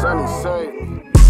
Sunny say.